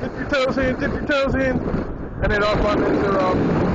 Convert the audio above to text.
Dip your toes in, dip your toes in and it all buttons are um,